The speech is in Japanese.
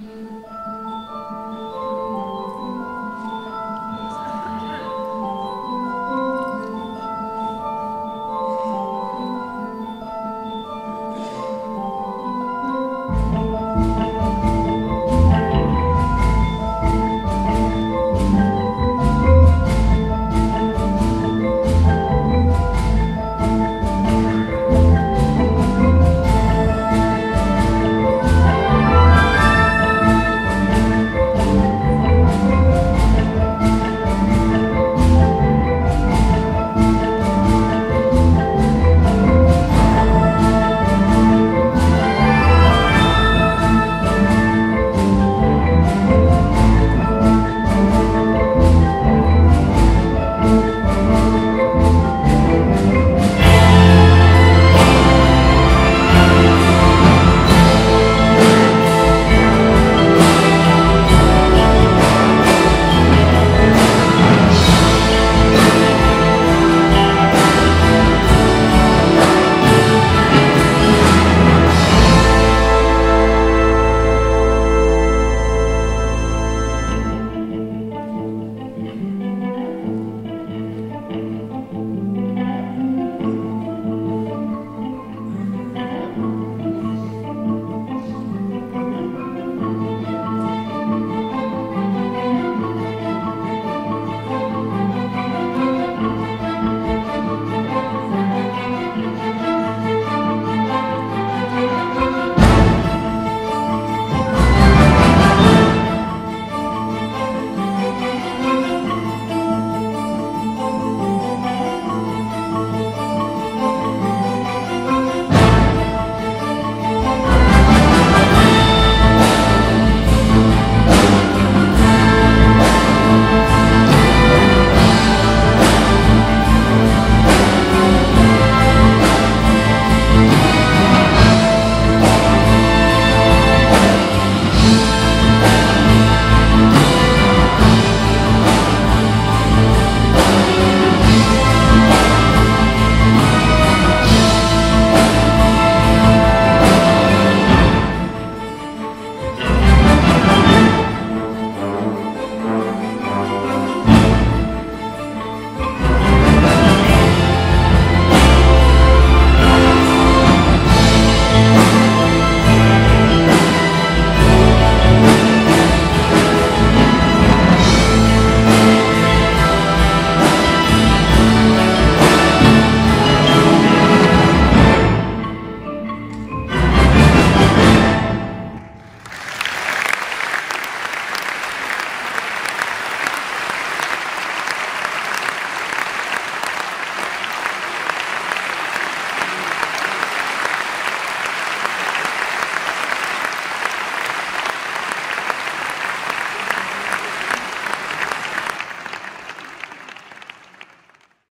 うん